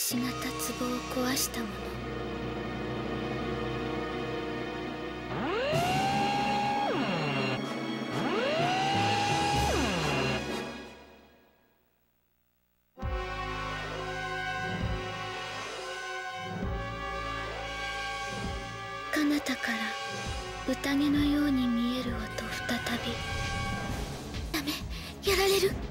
星型壺を壊したもの彼方から宴のように見える音再び。ダメ。やられる。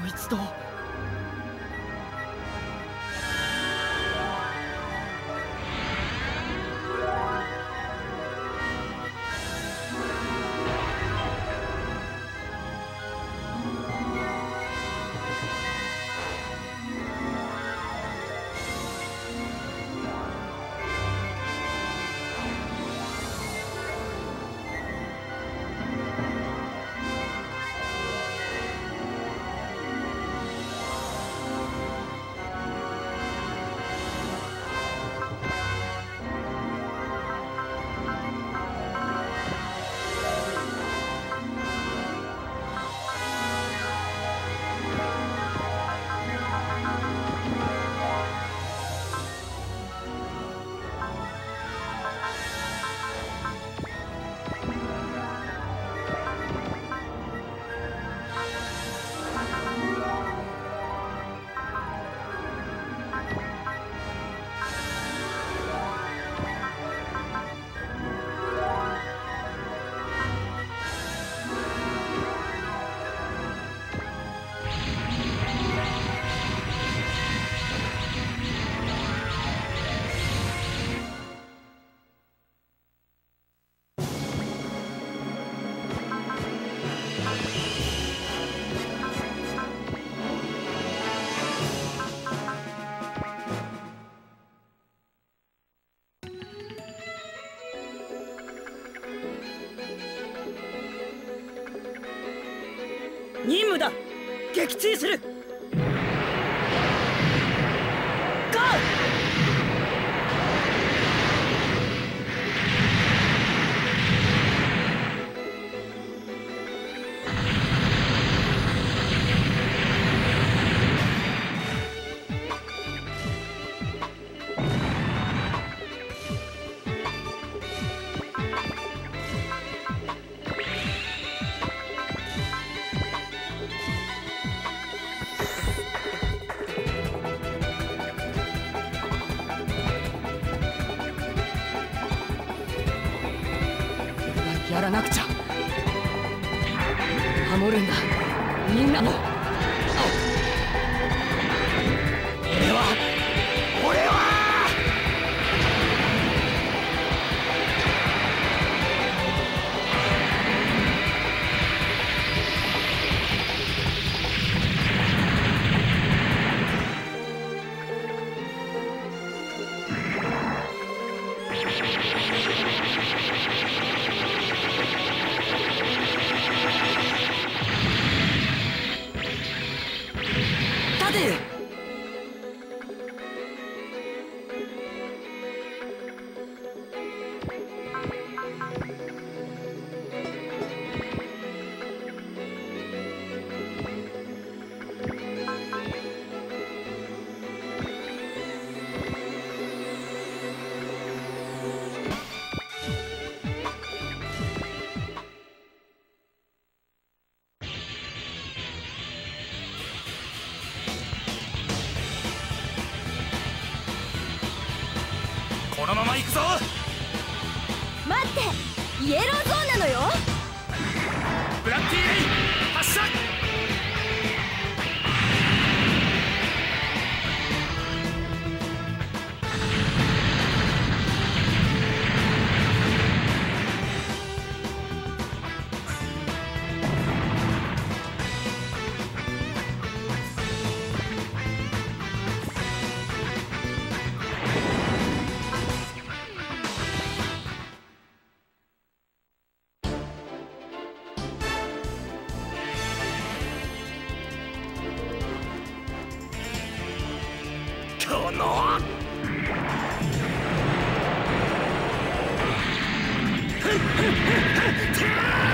こいつと。任務だ。撃墜する。なくちゃ。守るんだ。みんなも。行くぞ。待ってイエローゾーンなのよ。起立!